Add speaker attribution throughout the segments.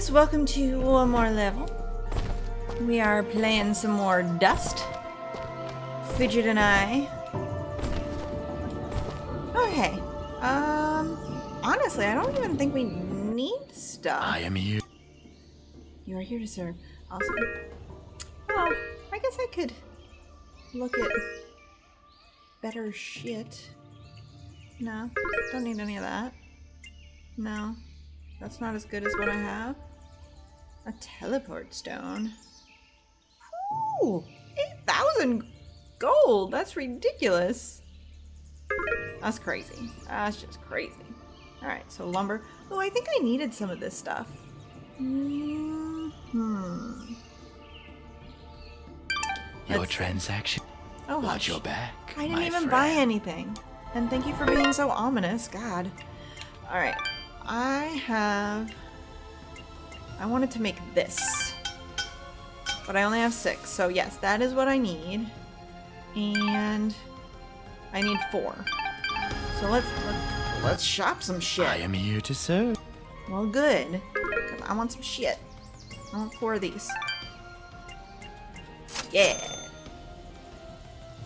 Speaker 1: guys, welcome to one more level. We are playing some more Dust. Fidget and I. Okay. Um, honestly, I don't even think we need stuff.
Speaker 2: I am here.
Speaker 1: You are here to serve. Also, well, I guess I could look at better shit. No, don't need any of that. No, that's not as good as what I have. A teleport stone. Ooh, 8,000 gold! That's ridiculous. That's crazy. That's just crazy. Alright, so lumber. Oh, I think I needed some of this stuff. Hmm.
Speaker 2: Your
Speaker 1: Let's-
Speaker 2: transaction.
Speaker 1: Oh,
Speaker 2: Watch
Speaker 1: hush.
Speaker 2: your back.
Speaker 1: I didn't even
Speaker 2: friend.
Speaker 1: buy anything. And thank you for being so ominous. God. Alright. I have... I wanted to make this. But I only have six. So yes, that is what I need. And... I need four. So let's... Let's, let's shop some shit.
Speaker 2: I am here to serve.
Speaker 1: Well, good. I want some shit. I want four of these. Yeah.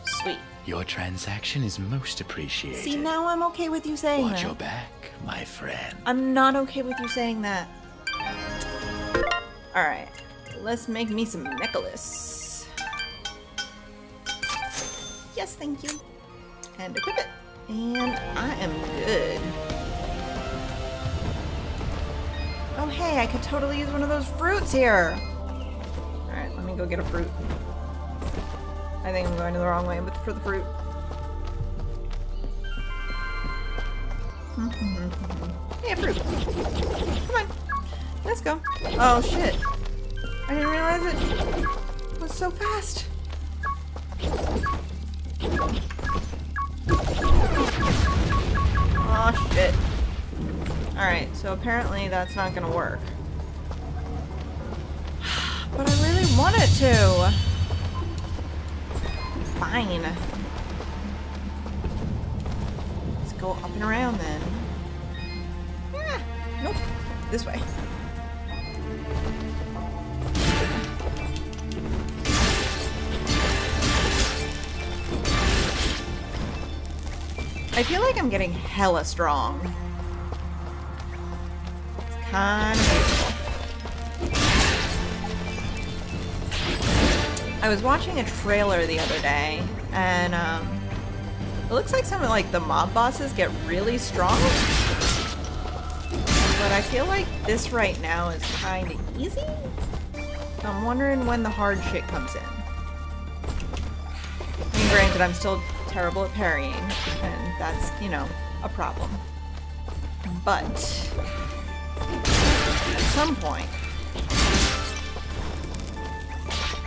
Speaker 1: Sweet.
Speaker 2: Your transaction is most appreciated.
Speaker 1: See, now I'm okay with you saying
Speaker 2: Watch
Speaker 1: that.
Speaker 2: your back, my friend.
Speaker 1: I'm not okay with you saying that. Alright. Let's make me some Nicholas. Yes, thank you. And equip it. And I am good. Oh, hey, I could totally use one of those fruits here. Alright, let me go get a fruit. I think I'm going the wrong way, but for the fruit. Hey, fruit. Come on. Let's go. Oh, shit. I didn't realize it was so fast. Oh, shit. Alright, so apparently that's not gonna work. But I really want it to. Fine. Let's go up and around then. Nope. This way. I feel like I'm getting hella strong. It's kind of beautiful. I was watching a trailer the other day, and um, it looks like some of like the mob bosses get really strong. But I feel like this right now is kind of easy. I'm wondering when the hard shit comes in. I mean, granted, I'm still terrible at parrying, and that's, you know, a problem. But at some point,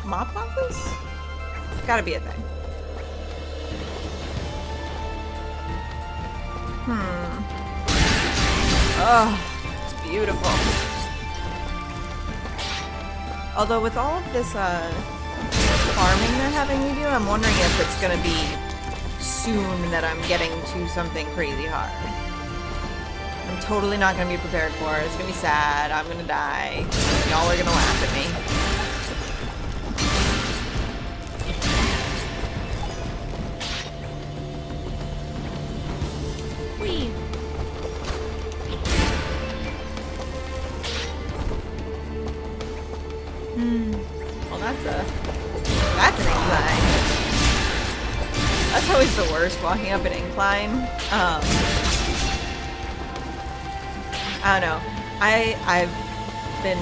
Speaker 1: mob bosses? Gotta be a thing. Hmm. Oh, it's beautiful. Although with all of this uh, farming they're having me do, I'm wondering if it's gonna be soon that I'm getting to something crazy hard. I'm totally not gonna be prepared for it. It's gonna be sad. I'm gonna die. Y'all are gonna laugh at me. Hmm. Well, that's a That's always the worst, walking up an incline. Um, I don't know. I I've been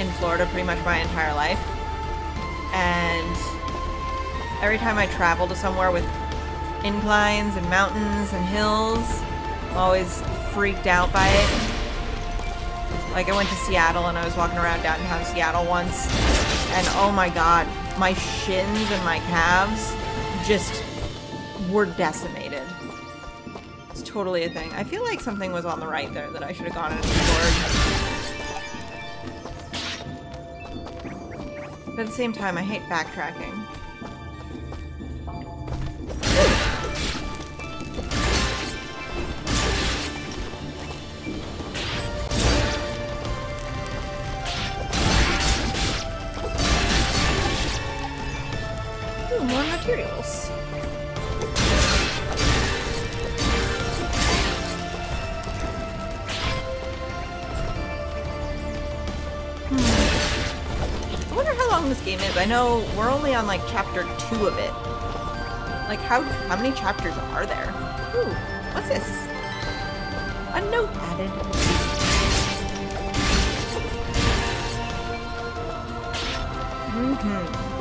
Speaker 1: in Florida pretty much my entire life, and every time I travel to somewhere with inclines and mountains and hills, I'm always freaked out by it. Like I went to Seattle and I was walking around downtown Seattle once, and oh my god, my shins and my calves just were decimated. It's totally a thing. I feel like something was on the right there that I should have gone and explored. But at the same time, I hate backtracking. Game is. I know we're only on like chapter two of it. Like how how many chapters are there? Ooh, what's this? A note added. Mm-hmm.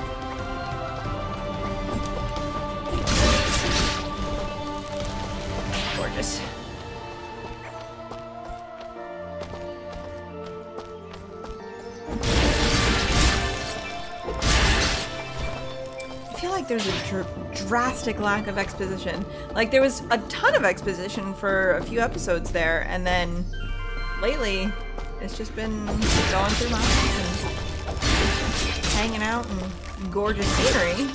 Speaker 1: Drastic lack of exposition. Like there was a ton of exposition for a few episodes there, and then lately it's just been going through mountains and hanging out and gorgeous scenery.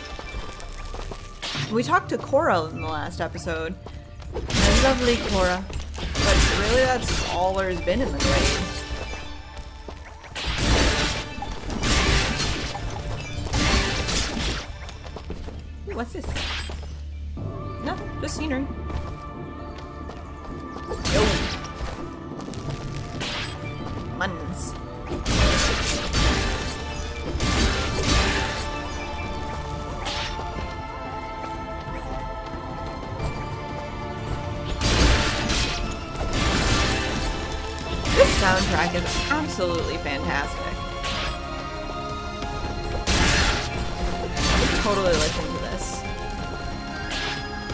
Speaker 1: We talked to Cora in the last episode. Lovely Cora. But really that's all there's been in the glade. What's this? Nothing, just scenery. Yo. Muns. This soundtrack is absolutely fantastic. Totally this.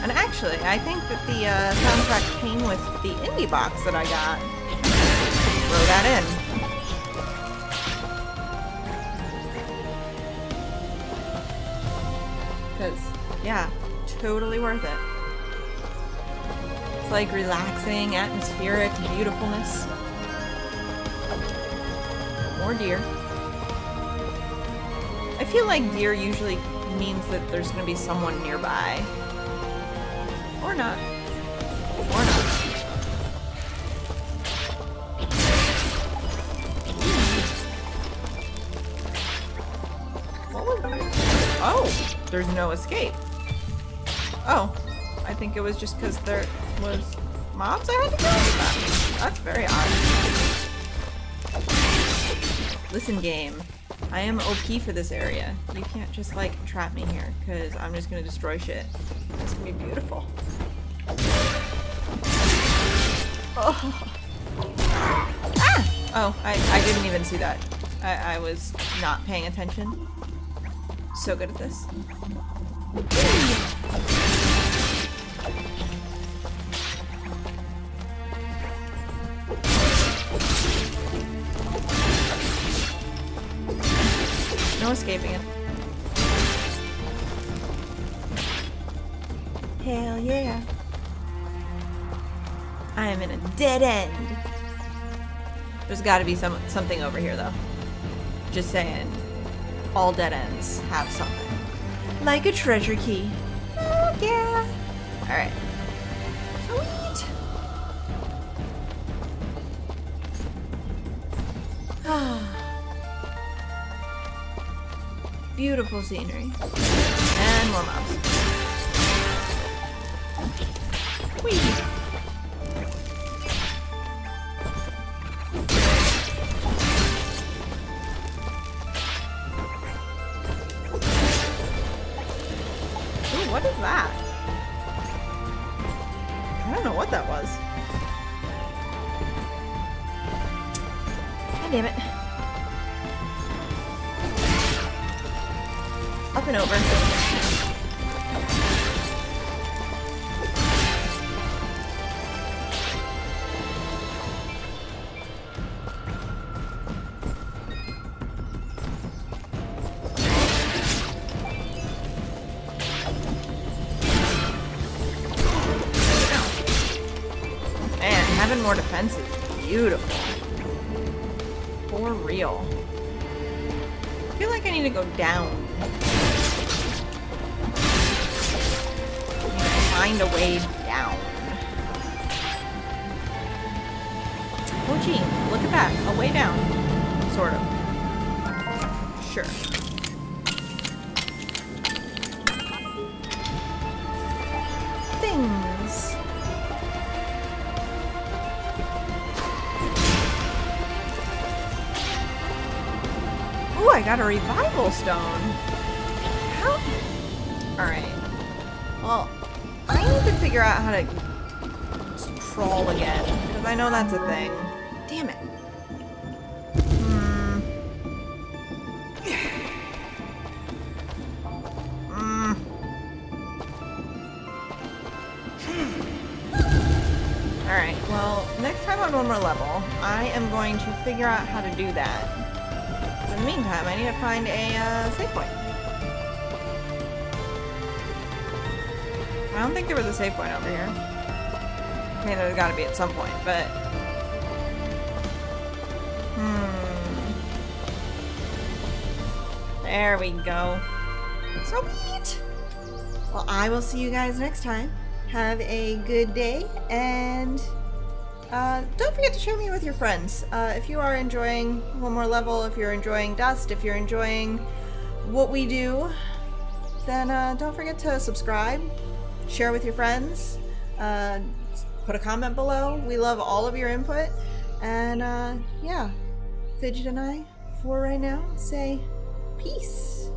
Speaker 1: And actually, I think that the uh, soundtrack came with the indie box that I got. Throw that in. Because, yeah, totally worth it. It's like relaxing, atmospheric beautifulness. More deer. I feel like deer usually means that there's gonna be someone nearby. Or not. Or not. What was that? Oh, there's no escape. Oh, I think it was just because there was mobs I had to kill? That's very odd. Listen, game. I am OP for this area. You can't just, like, trap me here, because I'm just gonna destroy shit. It's gonna be beautiful. Oh. Ah! Oh, I, I didn't even see that. I, I was not paying attention. So good at this. No escaping it. Hell yeah. I am in a dead end. There's got to be some something over here though. Just saying. All dead ends have something. Like a treasure key. Oh yeah. Alright. Sweet. Ah. Beautiful scenery. And more mobs. Whee! Ooh, what is that? I don't know what fence is beautiful. For real. I feel like I need to go down. find a way down. Oh gee, look at that. A way down. Sort of. Sure. Thing. Got a revival stone. How? Alright. Well, I need to figure out how to crawl again. Because I know that's a thing. Damn it. Hmm. Hmm. Alright, well, next time on one more level, I am going to figure out how to do that. In the meantime, I need to find a uh, save point. I don't think there was a save point over here. I mean, there's gotta be at some point, but... Hmm... There we go. Sweet! Well, I will see you guys next time. Have a good day, and uh, don't forget to share me with your friends. Uh, if you are enjoying one more level, if you're enjoying Dust, if you're enjoying what we do, then uh, don't forget to subscribe, share with your friends, uh, put a comment below. We love all of your input. And uh, yeah, Fidget and I, for right now, say peace.